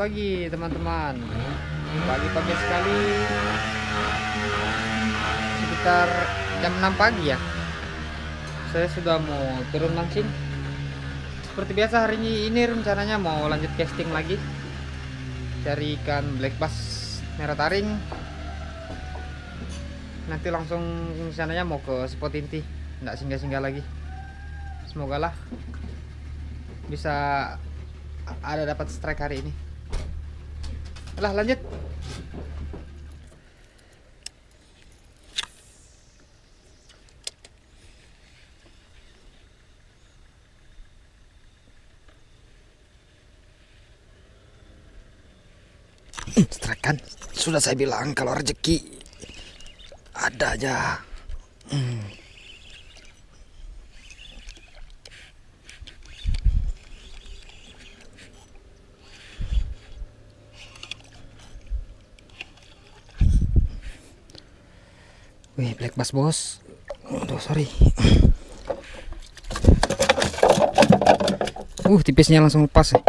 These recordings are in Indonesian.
Pagi teman-teman. Pagi-pagi sekali. Sekitar jam 6 pagi ya. Saya sudah mau turun mancing Seperti biasa hari ini, ini rencananya mau lanjut casting lagi. Cari ikan black bass merah taring. Nanti langsung rencananya mau ke spot inti. Nggak singgah-singgah lagi. Semoga lah bisa ada dapat strike hari ini. Lah lanjut. Strike sudah saya bilang kalau rezeki ada aja. Hmm. Wih, black bass bos. Aduh, sorry. Uh, tipisnya langsung lepas ya.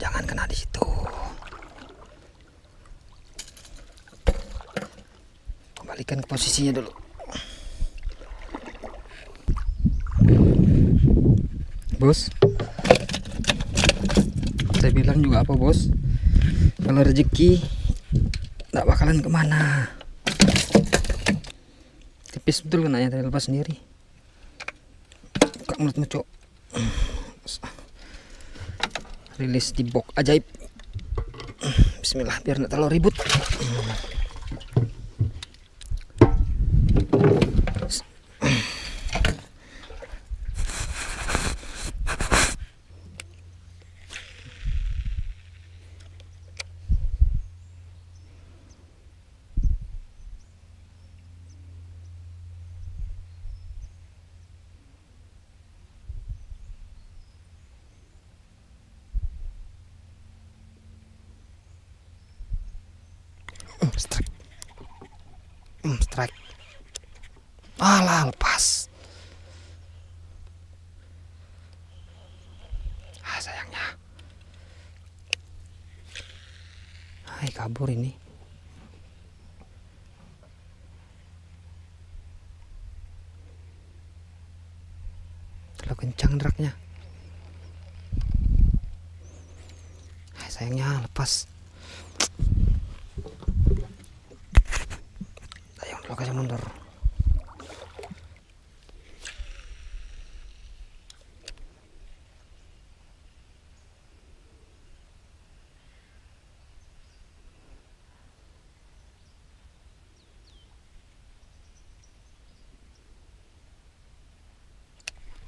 Jangan kena di situ. Kembalikan ke posisinya dulu. Bos. Saya bilang juga apa, Bos? Kalau rezeki nggak bakalan ke mana tipis betul kena tadi lepas sendiri. Buka mulutmu cok? Rilis di box ajaib. Bismillah biar nggak terlalu ribut Strike. Hmm, strike. Alah lepas. Ah sayangnya. Hai kabur ini. Terlalu kencang draknya Hai, sayangnya lepas ayo dulu kasih mundur.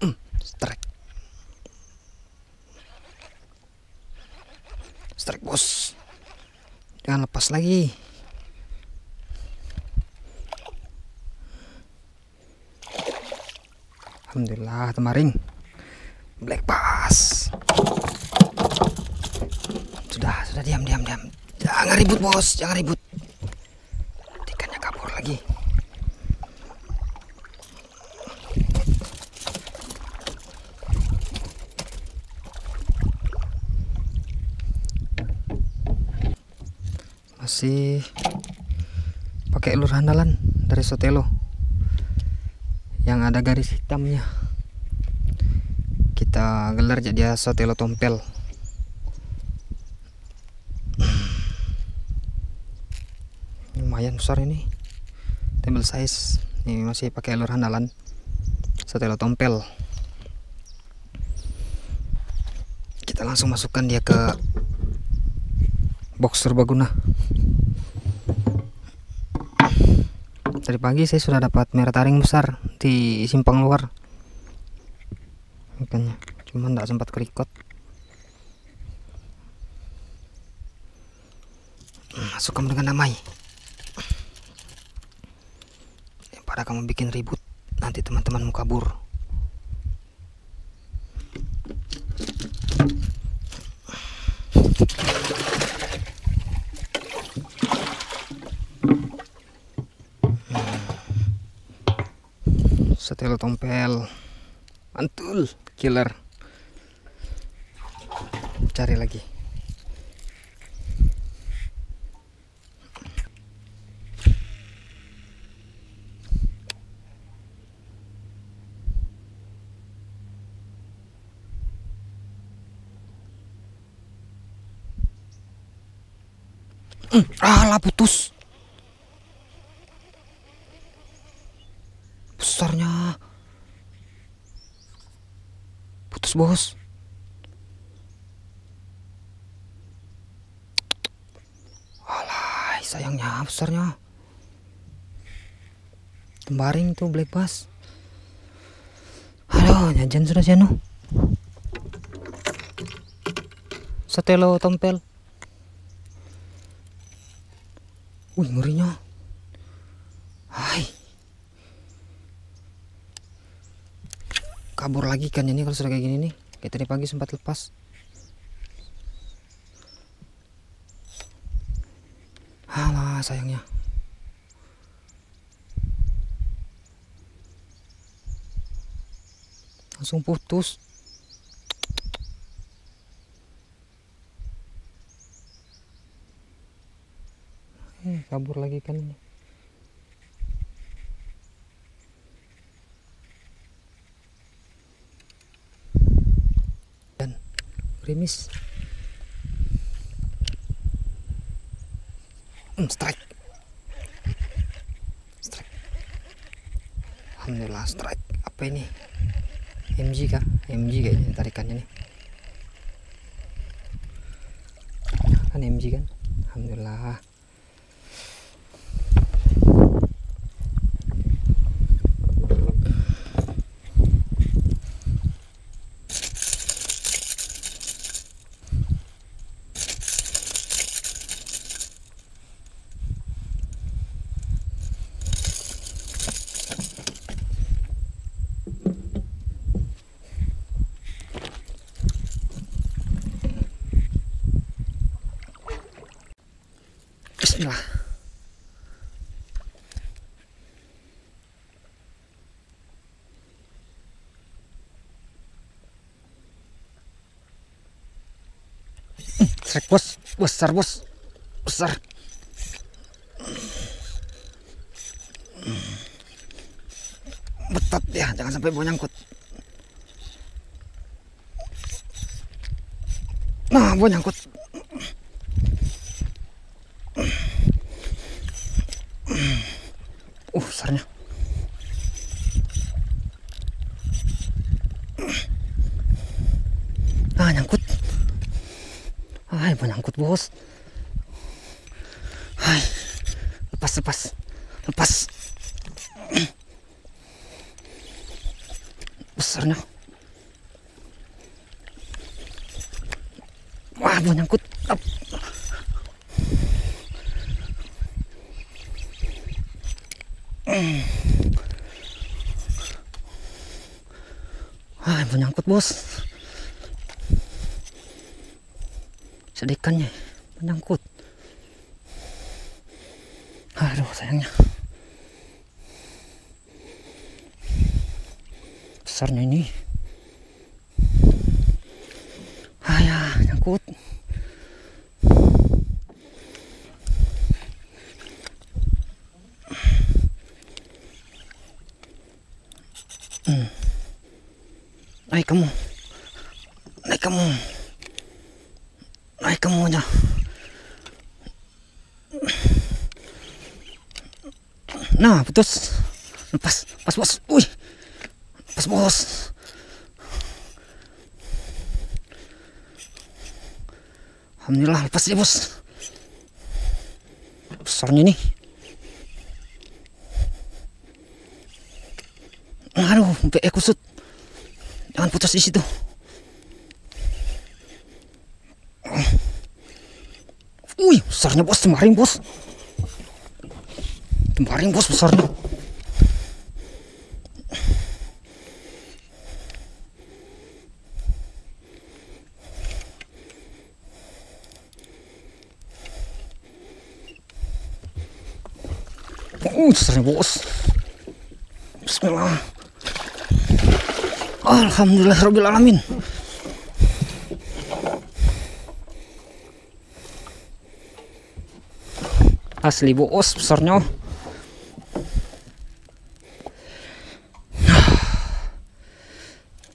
Hmm, strike. Strike bos. Jangan lepas lagi Alhamdulillah temaring black bass. Sudah sudah diam diam diam. Jangan ribut bos jangan ribut. Ikannya kabur lagi. Masih pakai lur handalan dari Sotelo. Yang ada garis hitamnya kita gelar jadi Sotelo tompel. Lumayan besar ini. Table size. Ini masih pakai lur handalan Sotelo tompel. Kita langsung masukkan dia ke box serbaguna tadi pagi saya sudah dapat merah taring besar di simpang luar ikannya cuma tidak sempat kerikot. Masuk kamu dengan damai. Pada kamu bikin ribut nanti teman-temanmu kabur. Setelo tompel. Mantul killer cari lagi Mm, ah, lah putus. Besarnya. Bos. Alah, sayangnya besarnya. Tembaring tuh black bass. Aduh, nyajan sudah janu. Setelo tompel. Wih, ngerinya. Hai. Kabur lagi kan ini kalau sudah kayak gini nih. Kayak tadi pagi sempat lepas. Alah, sayangnya. Langsung putus. Eh, kabur lagi kan ini. Dan gerimis. Hmm, strike. Strike. Alhamdulillah strike. Apa ini? MG kah? MG kayaknya tarikannya nih. Kan MG kan? Alhamdulillah. Bismillah. Strike bos, besar bos, besar. Betot ya, jangan sampai bau nyangkut. Nah, bau nyangkut. Uh, besarnya. Ah, nyangkut. Hai, mau nyangkut, Bos. Hai. Lepas, lepas. Lepas. Besarnya. Wah, mau nyangkut. Bos. Sedikannya menyangkut. Aduh, sayangnya. Besarnya ini. Ah ya, nyangkut. Kamu. Naik kamu. Naik kamu aja. Nah, putus. Lepas, pas bos. Wih. Pas bos. Alhamdulillah lepas dia bos. Besarnya nih. Aduh, sampai kusut. Putus di situ. Wih, besarnya bos, temaring bos. Temaring bos besarnya. Uh, besarnya bos. Bismillah. Alhamdulillah Rabbil Alamin Asli bos besarnya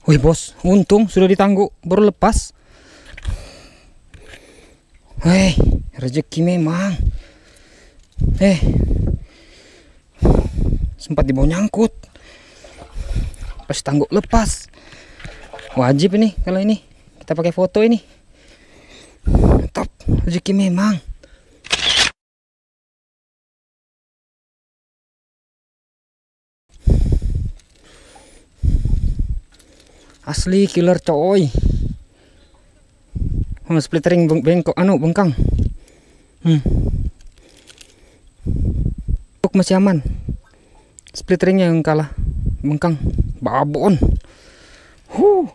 Wih bos, untung sudah ditangguh baru lepas Hei, rezeki memang. Eh, sempat dibawa nyangkut. Pas tangguk lepas. Wajib ini kalau ini kita pakai foto ini. Top, rezeki memang. Asli killer coy. Oh, splittering beng bengkok anu bengkang. Hmm. Masih aman. Splitteringnya yang kalah. Bengkang. Babon. Huh.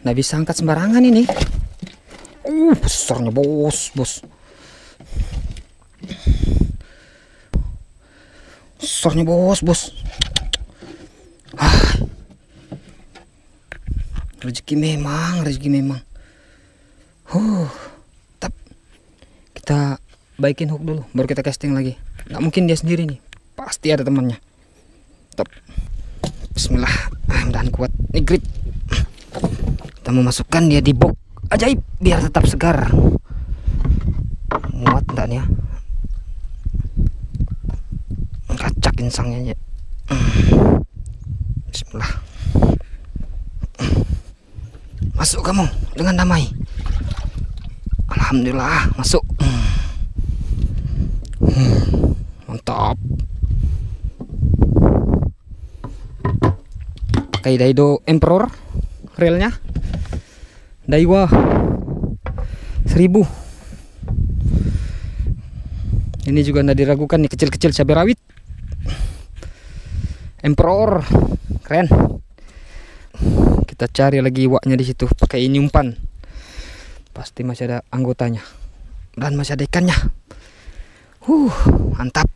Nggak bisa angkat sembarangan ini. Uh, besarnya bos, bos. Besarnya bos, bos. Ah. Rezeki memang, rezeki memang. Huh. Tap. Kita baikin hook dulu, baru kita casting lagi. Nggak mungkin dia sendiri nih. Pasti ada temannya. Tap. Bismillah. Ah, mudahan kuat. Nih grip. Kita mau masukkan dia di box ajaib biar tetap segar. Muat enggak nih ya? Kacak insangnya aja. Bismillah. Masuk kamu dengan damai. Alhamdulillah masuk. Hmm, Mantap. Pakai Daido Emperor relnya. Daiwa 1000. Ini juga tidak diragukan nih kecil-kecil cabai rawit. Emperor keren. Kita cari lagi waknya di situ pakai ini umpan. Pasti masih ada anggotanya dan masih ada ikannya. Huh, mantap.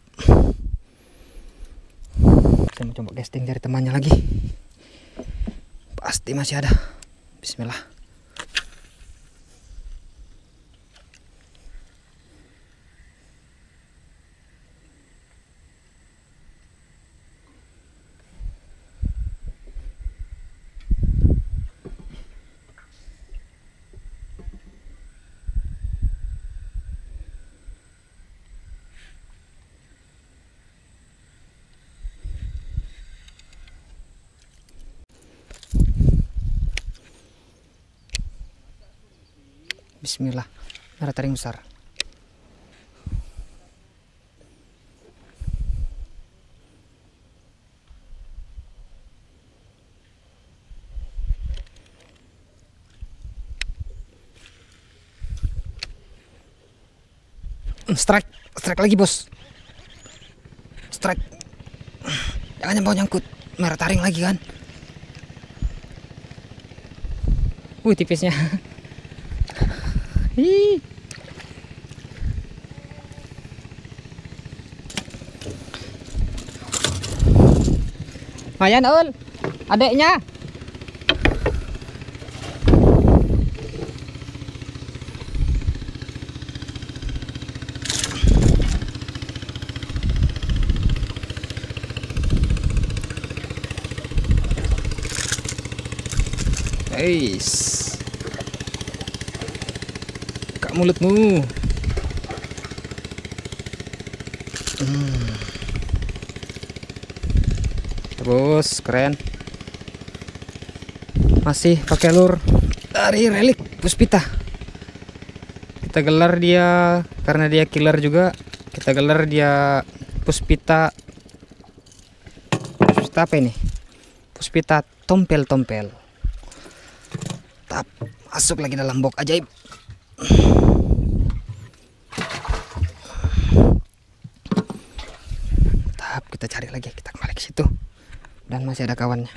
Saya mau coba casting dari temannya lagi. Pasti masih ada. Bismillah. Bismillah. Merah taring besar. Strike, strike lagi bos. Strike. Jangan bawa nyangkut. Merah taring lagi kan. Wih tipisnya. Ih. Lumayan ul Eish Buka mulutmu. Hmm. Terus keren. Masih pakai lur. Dari relik puspita Kita gelar dia Karena dia killer juga. Kita gelar dia puspita Puspita apa ini? Puspita tompel-tompel. Tap Masuk lagi dalam box ajaib tahap kita cari lagi kita kembali ke situ. Dan masih ada kawannya